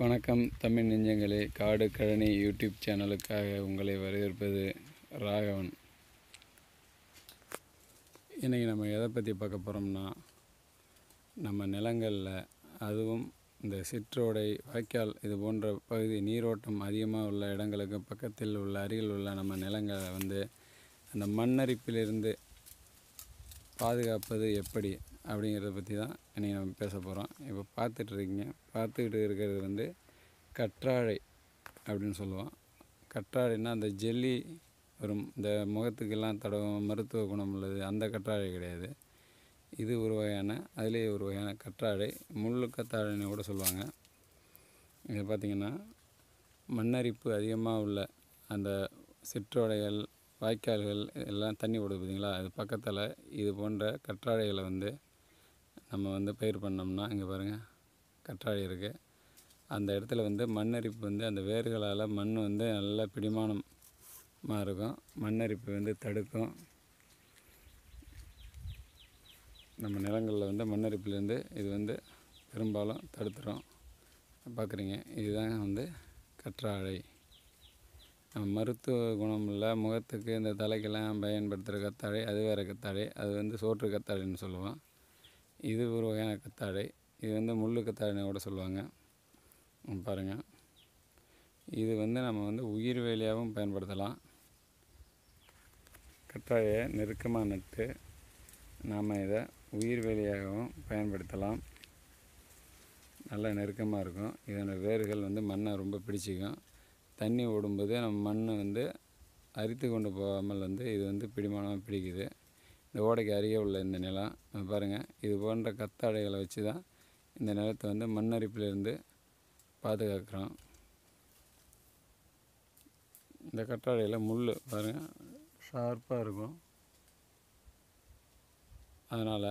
வணக்கம் தமிழ் நெஞ்சங்களே. காடு கழனி யூடியூப் சேனலுக்காக உங்களை வரவேற்பது ராகவன். இன்றைக்கி நம்ம எதை பற்றி பார்க்க போகிறோம்னா நம்ம நிலங்களில் அதுவும் இந்த சிற்றோடை வாய்க்கால் இது போன்ற பகுதி நீரோட்டம் அதிகமாக உள்ள இடங்களுக்கு பக்கத்தில் உள்ள அருகில் உள்ள நம்ம நிலங்களை வந்து அந்த மண்ணரிப்பிலிருந்து பாதுகாப்பது எப்படி? அப்படிங்கிறத பற்றி தான் இன்றைக்கி நம்ம பேச போகிறோம் இப்போ பார்த்துட்டு இருக்கீங்க. பார்த்துக்கிட்டு இருக்கிறது வந்து கற்றாழை அப்படின்னு சொல்லுவோம். கற்றாழைன்னா அந்த ஜெல்லி வரும். இந்த முகத்துக்கெல்லாம் தடவும் மருத்துவ குணம் உள்ளது. அந்த கற்றாழை கிடையாது. இது ஒரு வகையான அதிலே ஒரு வகையான கற்றாழை. முள்ளு கத்தாழைன்னு கூட சொல்லுவாங்க. இது பார்த்திங்கன்னா மண்ணரிப்பு அதிகமாக உள்ள அந்த சிற்றோடைகள் வாய்க்கால்கள் எல்லாம் தண்ணி ஓடுது பார்த்தீங்களா? அது பக்கத்தில் இது போன்ற கற்றாழைகளை வந்து நம்ம வந்து பயிர் பண்ணோம்னா இங்கே பாருங்கள் கற்றாழை இருக்குது அந்த இடத்துல வந்து மண்ணரிப்பு வந்து அந்த வேர்களால் மண் வந்து நல்லா பிடிமானமாக இருக்கும். மண்ணரிப்பு வந்து தடுக்கும். நம்ம நிலங்களில் வந்து மண்ணரிப்புலேருந்து இது வந்து பெரும்பாலும் தடுத்துரும். பார்க்குறீங்க இதுதான் வந்து கற்றாழை. நம்ம மருத்துவ குணம் இல்லை முகத்துக்கு இந்த தலைக்கெல்லாம் பயன்படுத்துகிற கத்தாழை அது வேறு கத்தாழை அது வந்து சோற்று கத்தாழைன்னு சொல்லுவோம். இது ஒரு வகையான கத்தாழை. இது வந்து முள் கத்தாழைன்னு கூட சொல்லுவாங்க. பாருங்கள் இது வந்து நம்ம வந்து உயிர் வேலியாகவும் பயன்படுத்தலாம். கத்தாழையை நெருக்கமாக நட்டு நாம் இதை உயிர் வேலியாகவும் பயன்படுத்தலாம். நல்லா நெருக்கமாக இருக்கும். இதோட வேர்கள் வந்து மண்ணை ரொம்ப பிடிச்சிக்கும். தண்ணி ஓடும்போது நம்ம மண் வந்து அரித்து கொண்டு போகாமல் வந்து இது வந்து பிடிமானமாக பிடிக்குது. இந்த ஓடைக்கு அருகே உள்ள இந்த நிலம் பாருங்கள் இது போன்ற கத்தாடைகளை வச்சு தான் இந்த நிலத்தை வந்து மண்ணரிப்பிலிருந்து பாதுகாக்கிறோம். இந்த கற்றாழையில் முள் பாருங்கள் ஷார்ப்பாக இருக்கும். அதனால்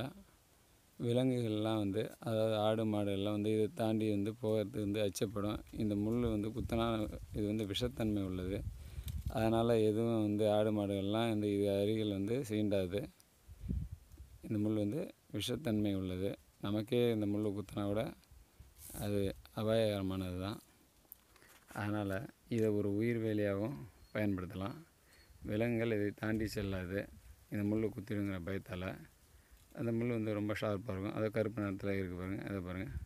விலங்குகள்லாம் வந்து அதாவது ஆடு மாடு எல்லாம் வந்து இதை தாண்டி வந்து போகிறதுக்கு வந்து அச்சப்படும். இந்த முள் வந்து குத்தனான இது வந்து விஷத்தன்மை உள்ளது. அதனால் எதுவும் வந்து ஆடு மாடுகள்லாம் இந்த இது அருகில் வந்து சீண்டாது. இந்த முள் வந்து விஷத்தன்மை உள்ளது. நமக்கே இந்த முள் குத்தினா கூட அது அபாயகரமானது தான். அதனால் இதை ஒரு உயிர் வேலியாகவும் பயன்படுத்தலாம். விலங்குகள் இதை தாண்டி செல்லாது. இந்த முள் குத்திடுங்கிற பயத்தால் அந்த முள் வந்து ரொம்ப ஷார்ப்பாக இருக்கும். அதை கருப்பு நிறத்தில் இருக்குது பாருங்கள் அதை பாருங்கள்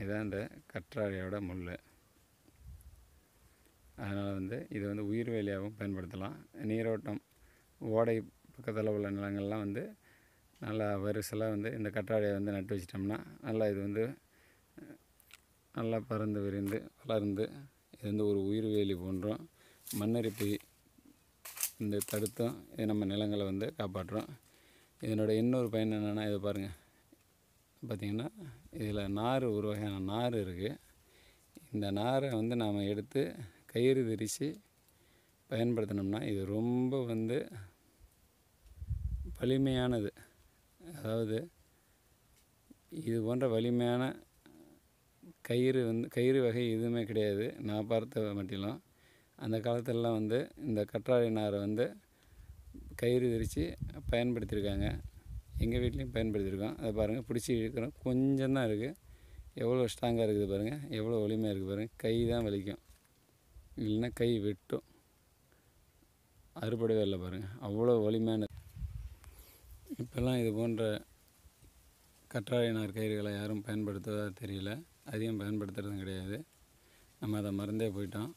இதுதான் இந்த கற்றாழையோட முள். அதனால் வந்து இதை வந்து உயிர் வேலியாகவும் பயன்படுத்தலாம். நீரோட்டம் ஓடை பக்கத்தில் உள்ள நிலங்கள்லாம் வந்து நல்லா வரிசலாக வந்து இந்த கற்றாழையை வந்து நட்டு வச்சிட்டோம்னா நல்லா இது வந்து நல்லா பறந்து விரிந்து வளர்ந்து இது வந்து ஒரு உயிர் வேலி போன்றும். மண்ணரிப்பை இந்த தடுத்தும் இது நம்ம நிலங்களை வந்து காப்பாற்றுறோம் இதனோட இன்னொரு பயன் என்னென்னா இதை பாருங்கள் பார்த்திங்கன்னா இதில் நார் ஒரு வகையான நார் இருக்குது இந்த நாரை வந்து நாம் எடுத்து கயிறு விரித்து பயன்படுத்தினோம்னா இது ரொம்ப வந்து வலிமையானது. அதாவது இது போன்ற வலிமையான கயிறு வந்து கயிறு வகை எதுவுமே கிடையாது. நான் பார்த்த மட்டிலும் அந்த காலத்திலலாம் வந்து இந்த கற்றாழை நாரை வந்து கயிறு விரித்து பயன்படுத்தியிருக்காங்க. எங்கள் வீட்லேயும் பயன்படுத்தியிருக்கோம். அதை பாருங்கள் பிடிச்சி இழுக்கிறோம் கொஞ்சம் தான் இருக்குது எவ்வளோ ஸ்ட்ராங்காக இருக்குது பாருங்கள் எவ்வளோ வலிமையாக இருக்குது பாருங்கள் கை தான் வலிக்கும். இல்லைன்னா கை வெட்டும். அறுபடவே இல்லை பாருங்கள் அவ்வளோ வலிமையான இப்போல்லாம் இது போன்ற கற்றாழை நார் கயிறுகளை யாரும் பயன்படுத்துவதா தெரியல. அதிகம் பயன்படுத்துகிறதும் கிடையாது. நம்ம அதை மறந்தே போயிட்டோம்.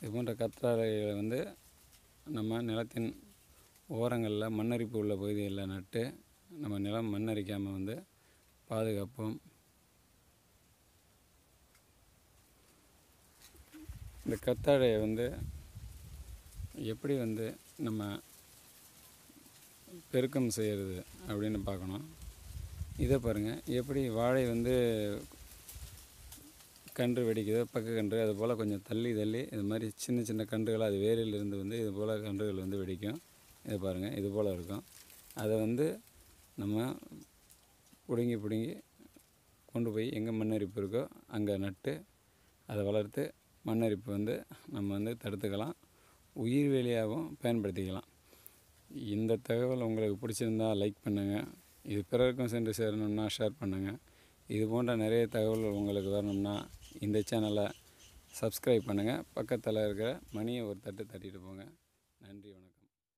இது போன்ற கற்றாழைகளை வந்து நம்ம நிலத்தின் ஓரங்களில் மண்ணரிப்பு உள்ள பகுதிகளில் நட்டு நம்ம நிலம் மண்ணரிக்காமல் வந்து பாதுகாப்போம். இந்த கத்தாழையை வந்து எப்படி வந்து நம்ம பெருக்கம் செய்கிறது அப்படின்னு பார்க்கணும். இதை பாருங்கள் எப்படி வாழை வந்து கன்று வெடிக்குதோ பக்க கன்று அது போல் கொஞ்சம் தள்ளி தள்ளி இது மாதிரி சின்ன சின்ன கன்றுகள் அது வேரிலிருந்து வந்து இது போல் கன்றுகள் வந்து வெடிக்கும். இதை பாருங்கள் இது போல் இருக்கும். அதை வந்து நம்ம பிடுங்கி பிடுங்கி கொண்டு போய் எங்கே மண்ணரிப்பு இருக்கோ அங்கே நட்டு அதை வளர்த்து மண்ணரிப்பு வந்து நம்ம வந்து தடுத்துக்கலாம். உயிர்வேலியாகவும் பயன்படுத்திக்கலாம். இந்த தகவல் உங்களுக்கு பிடிச்சிருந்தா லைக் பண்ணுங்கள் இது பிறருக்கும் சென்று சேரணும்னா ஷேர் பண்ணுங்கள் இது போன்ற நிறைய தகவல்கள் உங்களுக்கு வரணும்னா இந்த சேனலை சப்ஸ்கிரைப் பண்ணுங்கள் பக்கத்தில் இருக்கிற மணியை ஒரு தட்டு தட்டிட்டு போங்க. நன்றி வணக்கம்.